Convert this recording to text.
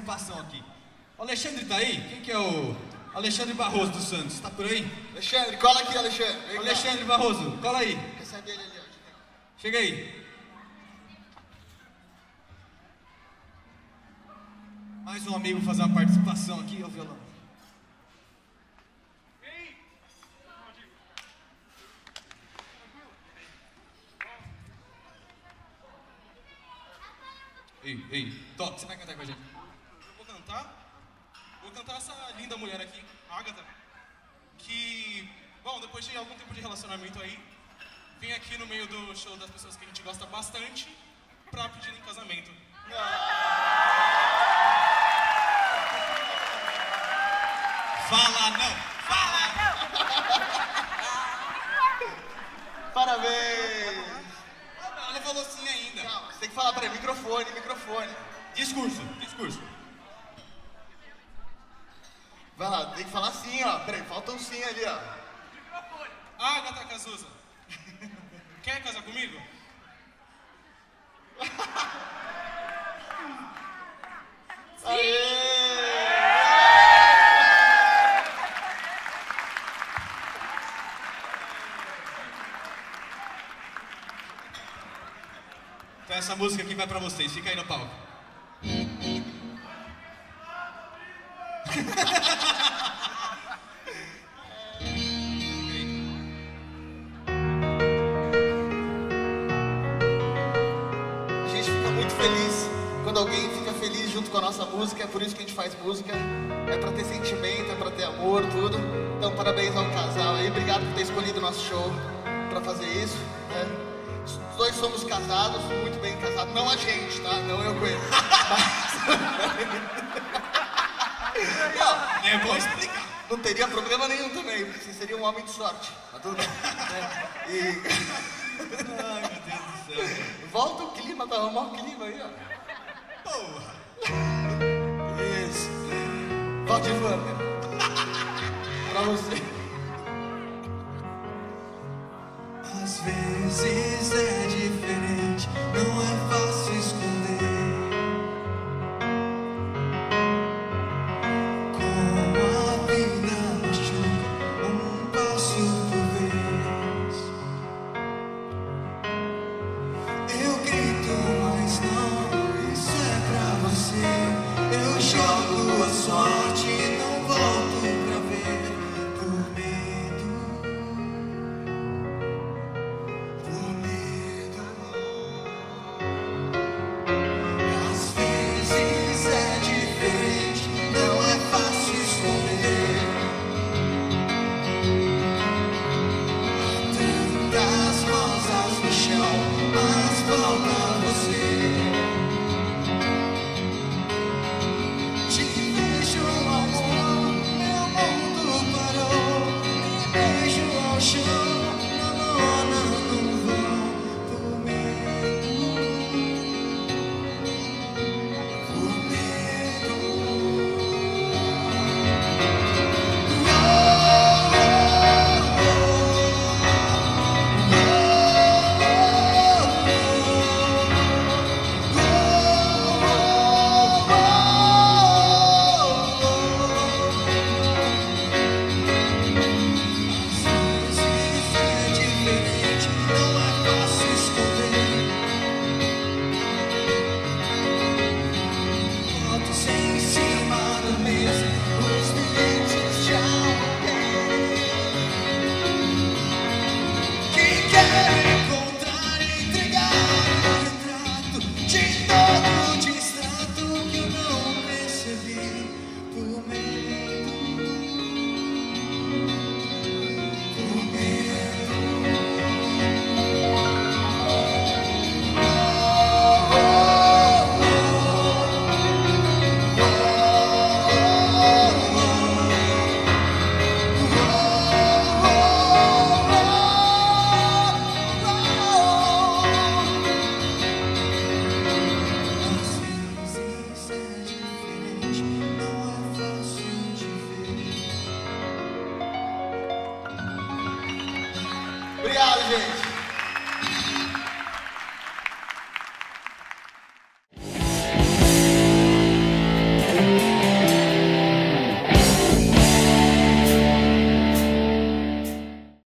participação aqui. O Alexandre tá aí? Quem que é o Alexandre Barroso dos Santos? Tá por aí? Alexandre, cola aqui, Alexandre. Vem cá. Alexandre Barroso, cola aí. Ali, ó. Chega aí. Mais um amigo fazer uma participação aqui, ó, violão. Ei, ei, toca, você vai cantar com a gente. Cantar. Vou cantar essa linda mulher aqui, Agatha. Que, bom, depois de algum tempo de relacionamento aí, vim aqui no meio do show das pessoas que a gente gosta bastante pra pedir em casamento. Fala não, fala Parabéns. não. Ela falou sim ainda. Calma, você tem que falar pra ele. Microfone, microfone. Discurso, discurso. Vai lá, tem que falar sim, ó. Peraí, falta um sim ali, ó. Agatha Cazuza, quer casar comigo? Então essa música aqui vai pra vocês, fica aí no palco. feliz quando alguém fica feliz junto com a nossa música. É por isso que a gente faz música. É pra ter sentimento, é pra ter amor, tudo. Então, parabéns ao casal aí. Obrigado por ter escolhido o nosso show pra fazer isso. né? Os dois somos casados, muito bem casados. Não a gente, tá? Não eu com ele. Não, É bom explicar. não teria problema nenhum também, porque você seria um homem de sorte. Mas tudo bem. né? E Ela makkelijk hier. Oh. Yes. Wat je voor. Bravo. Gente.